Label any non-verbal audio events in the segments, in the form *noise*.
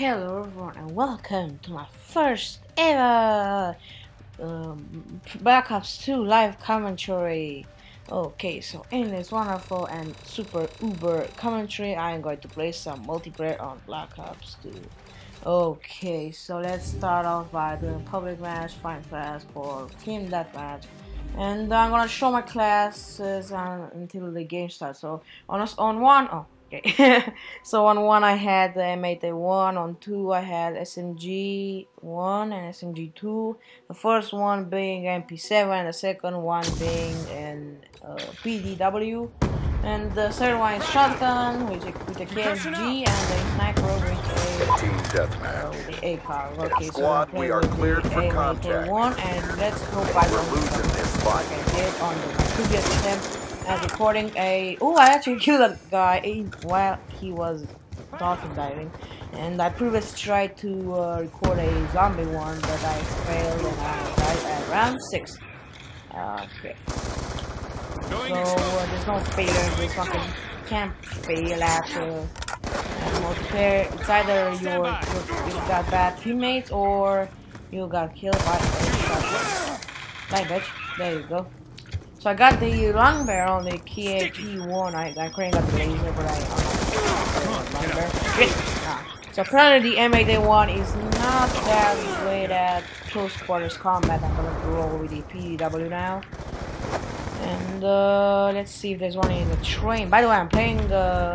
Hello everyone and welcome to my first ever um, Black Ops 2 live commentary. Okay, so in this wonderful and super uber commentary, I am going to play some multiplayer on Black Ops 2. Okay, so let's start off by doing public match, find class for team deathmatch. And I'm gonna show my classes until the game starts. So on us on one, oh Okay. *laughs* so on one I had the M8A1, on two I had SMG1 and SMG2. The first one being MP7 and the second one being an uh, PDW. And the third one is shotgun with a, with a KSG and a sniper with a team deathmatch. Uh, the ACOG. Okay, Squad, so we are cleared for contact. One and let's hope I We're losing this fight. Okay, on the previous attempt as recording a. Oh, I actually killed a guy while he was dolphin diving, and I previously tried to uh, record a zombie one, but I failed and I died at round six. Okay. So uh, there's no failure. This fucking can't fail after multiplayer. It's either you're, you got bad teammates or you got killed by a Bye, bitch. There you go. So I got the long barrel on the KAP1. I, I couldn't get the laser, but I unlocked long barrel. So apparently the M8A1 is not that great at close quarters combat. I'm gonna roll with the PDW now. And uh, let's see if there's one in the train. By the way, I'm playing the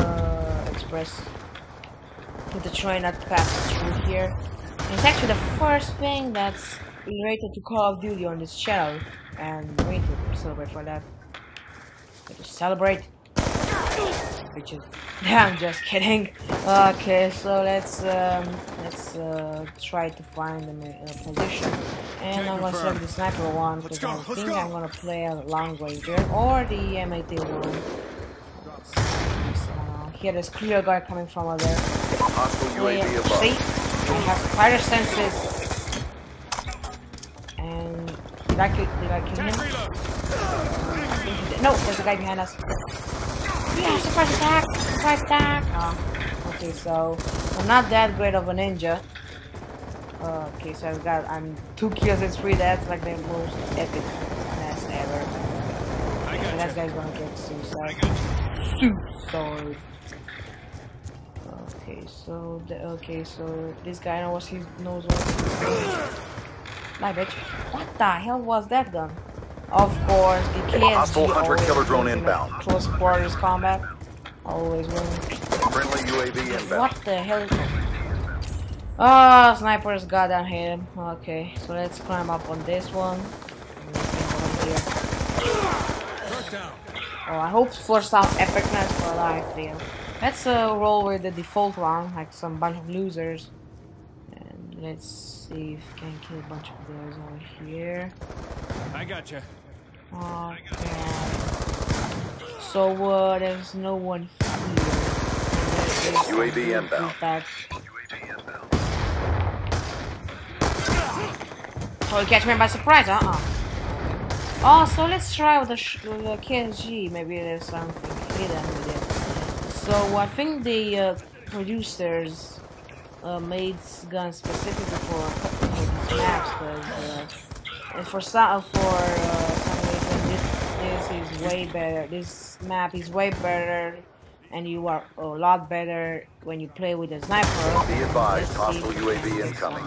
Express with the train that passes through here. And it's actually the first thing that's related to Call of Duty on this channel and we need to celebrate for that. Let us celebrate. Bitches. *laughs* I'm just kidding. Okay, so let's um, let's uh, try to find a uh, position. And I'm gonna select the sniper one because I think I'm gonna play a long ranger or the M8A1. Uh, here there's clear guy coming from over there. Hostile UAV above. See? I have spider senses. Did I kill, did I kill him? No, there's a guy behind us. Yeah, surprise attack! Surprise attack! Oh, okay, so I'm not that great of a ninja. Uh, okay, so I've got I'm two kills and three deaths, like the most epic mess ever. Okay, that guy's gonna get suicide. Suicide. Okay, so the, okay, so this guy knows he knows what he's doing. My bitch. What the hell was that gun? Of course, the KSG Hostile hunter killer drone inbound. Close quarters combat. Always win. Friendly UAV inbound. What the hell? Oh, snipers got down here. Okay, so let's climb up on this one. Oh, I hope for some epicness, but I fail. Let's uh, roll with the default one, like some bunch of losers. And let's see if we can kill a bunch of those over here. I got you. Oh, So, uh, there's no one here. UAV inbound. Oh, you catch me by surprise, uh-uh. Oh, so let's try with the, with the KSG. Maybe there's something hidden with it. So, I think the uh, producers uh, made gun specifically for, for these maps because uh, for some for uh, some reason this, this is way better. This map is way better, and you are a lot better when you play with a sniper. Be advised, hostile UAV incoming.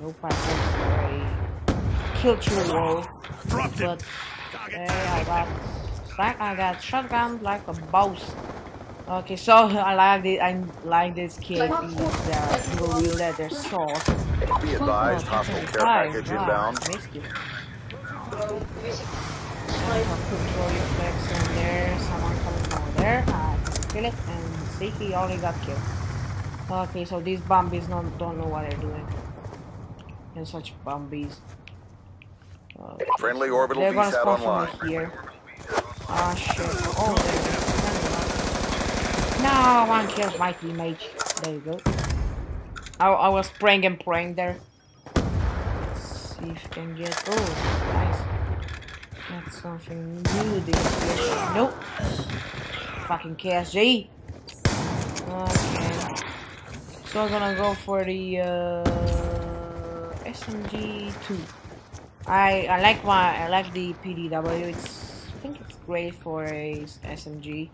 Nope, I for a kill true but hey, I got like I got shotgun like a boss. Okay, so I like this. I like this kid. He's uh, single wheel leather soft. Be advised, hostile care package inbound. Control your flex in there. Someone coming from there. I can kill it and see he only got killed. Okay, so these bombies don't don't know what they're doing. And such bombies. Okay. Friendly orbital VSAT online. Here. Ah shit. Oh, there. No, one kills my teammate. There you go. I, I was praying and praying there. Let's see if we can get... Oh, nice. That's something new this year. Nope. Fucking KSG. Okay. So I'm gonna go for the uh, SMG two. I I like my I like the PDW. It's I think it's great for a SMG.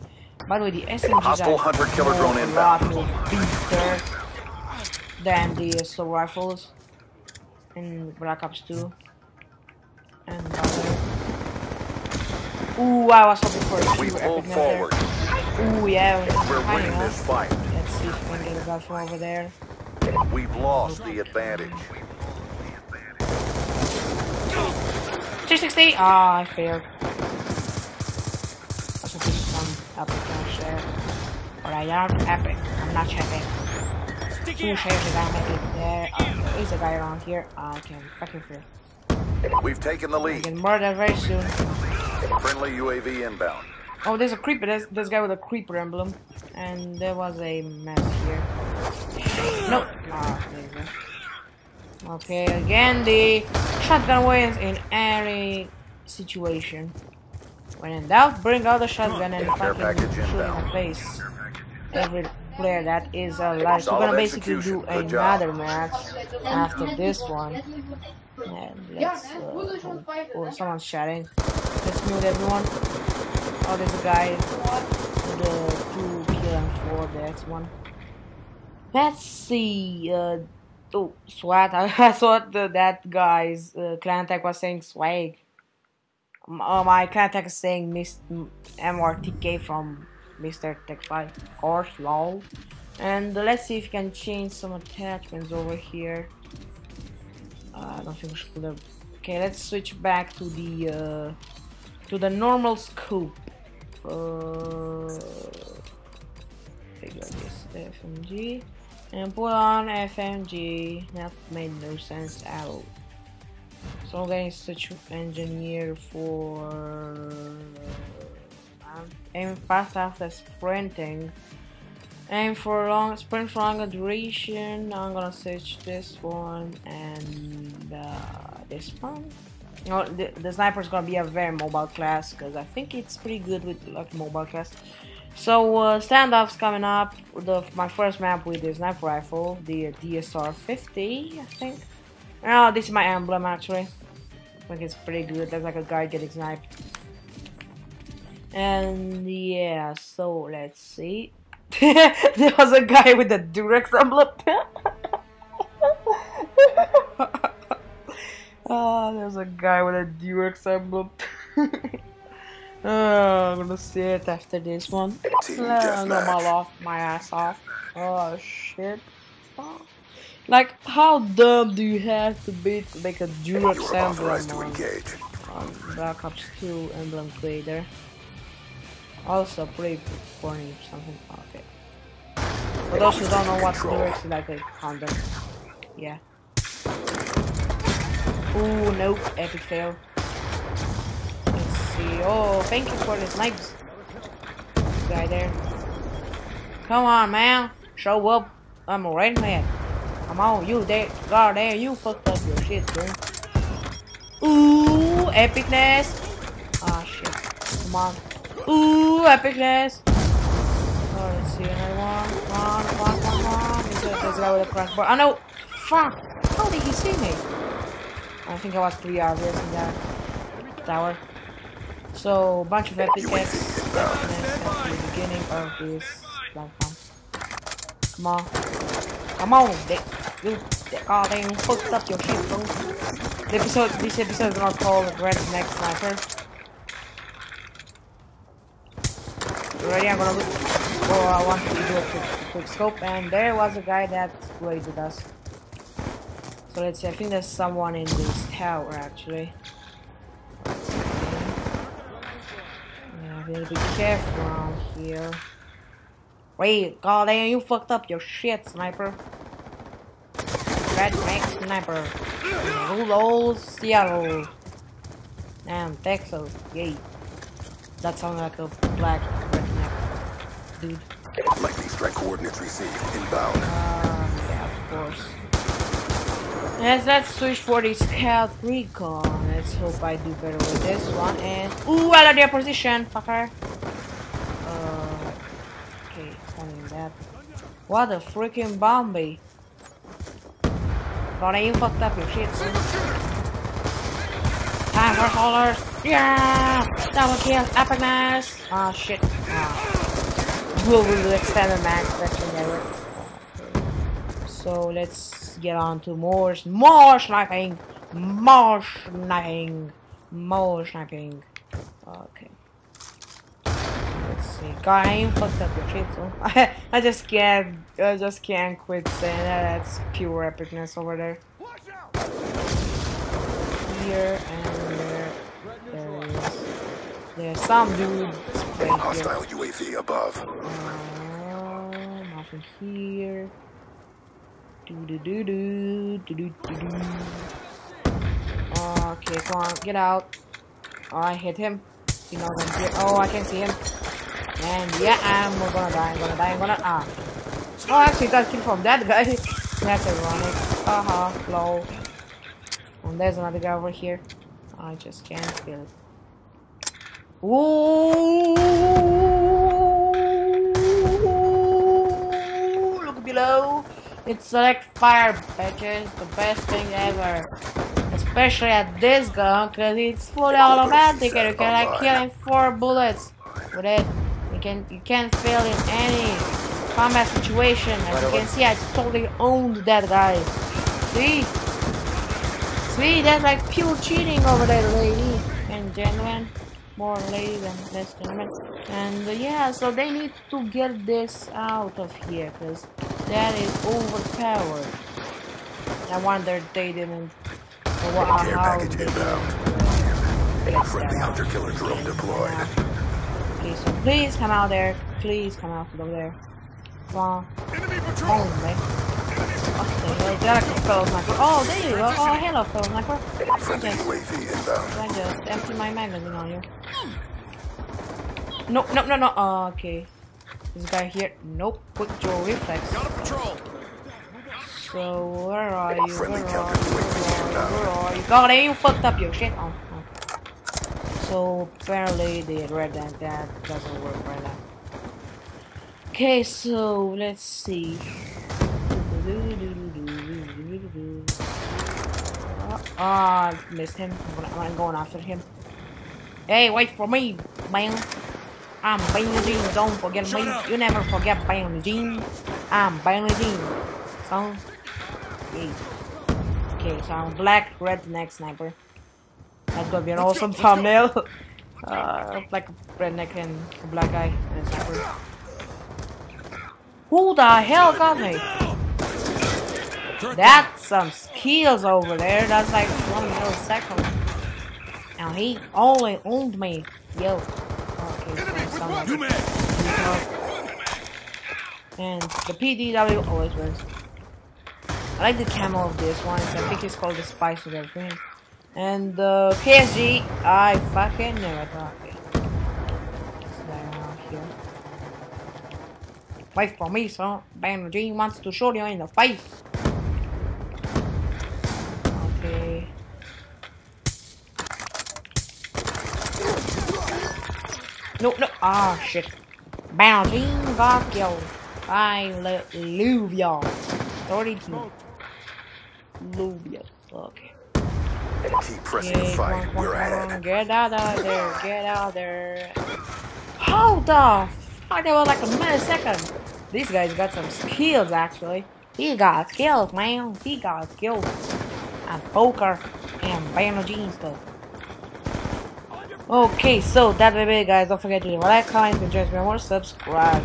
By the way, the SMG Hostile hunter killer drone. A lot more better than the assault rifles in Black Ops 2. And other. Ooh, I was hoping for a We pull forward. Ooh, yeah, we're winning this fight. Let's see if we can get a guy from over there. We've lost the advantage. 260? Ah, oh, I failed. That's a some epic dash there. But I am epic. I'm not checking. Two shares a guy maybe there. Oh, there's a guy around here. I can fucking fear. We've taken the lead. I can murder very soon. Friendly UAV inbound. Oh, there's a creeper. There's this guy with a creeper emblem. And there was a mess here. Nope. Ah, there you go. Okay, again, the shotgun wins in any situation. When in doubt, bring out the shotgun and fucking shoot in the face. Every player that is alive. So we're gonna basically do another match after this one. And let's, uh, oh, oh, someone's chatting. Let's mute everyone. Oh, there's a guy the 2 kill and 4, the X1. Let's see, uh, oh, SWAT, I, *laughs* I thought the, that guy's uh, clan tag was saying swag. Uh, my tag is saying Miss MRTK from Mr. Tech 5, of course, lol. And let's see if we can change some attachments over here. Uh, I don't think we should have... Okay, let's switch back to the, uh, to the normal scope. Uh, figure this FMG and put on FMG. That made no sense at all. So I'm getting such engineer for um, aim fast after sprinting. Aim for long sprint for longer duration. I'm gonna search this one and uh, this one. No, the, the sniper is gonna be a very mobile class because I think it's pretty good with like mobile class. So uh, standoffs coming up. The my first map with the sniper rifle, the DSR 50, I think. Oh, this is my emblem actually. I think it's pretty good. There's like a guy getting sniped. And yeah, so let's see. *laughs* there was a guy with a Durex emblem. Oh, *laughs* there's a guy with a Durex emblem. oh, *laughs* I'm gonna see it after this one. I'm gonna off my ass off. Oh shit. Oh. Like, how dumb do you have to be to make a Durex emblem on, on Black Ops 2 emblem creator? Also, pretty corny something. Okay. For those who don't know what Durex is like a condom. Yeah. Ooh, nope, epic fail. Let's see. Oh, thank you for the snipes. Guy there. Come on, man. Show up. I'm a red Come on, you there. God there, you fucked up your shit, dude. Ooh, epicness. Ah, oh, shit. Come on. Ooh, epicness. Oh, let's see another one. Come on, come on, come on. There's a guy with a crossbar. I know. Fuck. How did he see me? I think I was pretty obvious in that tower. So, bunch of epicness at the beginning of this platform. Come on. Come on, they, oh, they fucked up your shit, bro. The episode, this episode is gonna call Red Next Sniper. You ready? I'm gonna look. Oh, I want to do a quick, quick scope, and there was a guy that raided us. So let's see, I think there's someone in this tower actually. Yeah, we gotta be careful around here. Wait, god damn, you fucked up your shit, sniper. Redneck Sniper. Hello, Seattle. Damn, Texas, yay. That sounds like a black redneck dude. Lightning strike coordinates received. Inbound. Uh, yeah, of course. Yes, let's switch for the Scout Recon. Let's hope I do better with this one. And ooh, I love their position, fucker. Uh, okay, only that. What a freaking Bombay. Got aim fucked up your shit. Time for. Yeah! Double kill. Epicness. Ah, oh, shit. Ah. We'll do extended max. That's never. So let's get on to more, more sniping. More sniping. More sniping. Okay. See. God, I ain't fucked up your shit, so I, *laughs* I just can't, I just can't quit saying that. That's pure epicness over there. Here and there, there is, there's some dude right Hostile. UAV above. Uh, nothing here. Do do do do do do do do. Okay, come on, get out. Oh, I hit him. You know, oh, I can see him. And yeah, I'm gonna die, I'm gonna die, I'm gonna, ah. Oh, actually got killed from that guy. *laughs* That's ironic. Haha, uh -huh, lol. And there's another guy over here. I just can't feel it. Ooh! Look below. It's select fire, bitches. The best thing ever. Especially at this gun, because it's fully automatic and you can like kill in four bullets with it. You can you can't fail in any combat situation. As you can see, I totally owned that guy. See? See, that's like pure cheating over there, lady and gentlemen. More ladies and less gentlemen. And uh, yeah, so they need to get this out of here, because that is overpowered. I wonder they didn't. Wow, Care package inbound. Friendly hunter killer drone deployed. Okay, so please come out there. Please come out over there. Come on. Enemy patrol! Only. Okay, got a fellow sniper. Oh, there you go. Oh, hello, fellow sniper. Inbound. I just empty my magazine on you. No, no, no, no. Oh, okay. This guy here. Nope. Put your reflex. Got a patrol. So where are you? Where are you? Where are you? Where are you? God, you fucked up your shit. Oh. So apparently the red and that doesn't work right now. Okay, so let's see. Ah, oh, missed him. I'm going after him. Hey, wait for me, man. I'm Jean. Don't forget Shut me. Up. You never forget Jean. I'm Jean. So, okay. okay, so I'm black redneck sniper. That's gonna be an awesome thumbnail. *laughs* uh, like a redneck and a black guy and a sniper. Who the hell got me? That's some skills over there. That's like one millisecond. Now he only owned me. Yo. Okay, so like and the PDW always wins. I like the camo of this one. I think it's called the Spice of everything. And the PSG, I fucking never thought it. Wait for me, son. Benny-Gene wants to show you in the face. Okay. No, no. Ah, oh, shit. Benny-Gene got killed. I love y'all. 32. Love Okay. Keep pressing the fight. We're ahead. Get out of there. Get out of there. Hold the fuck? That was like a millisecond. These guys got some skills, actually. He got skills, man. He got skills. And poker and biology stuff. Okay, so that be it, guys. Don't forget to leave a like, comment, and just more subscribe.